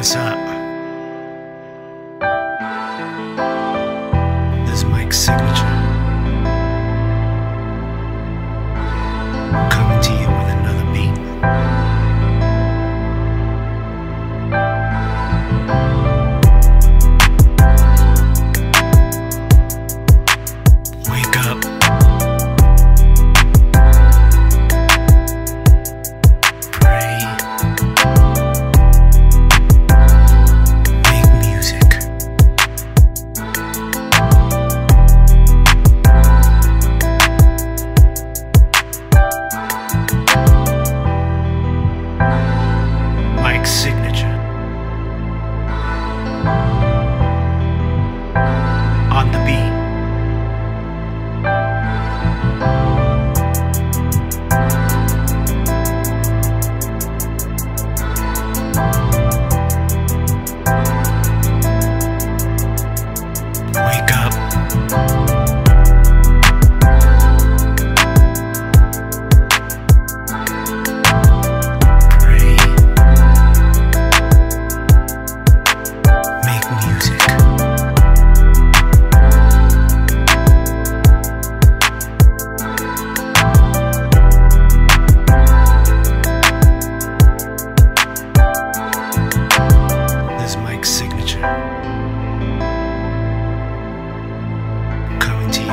What's up?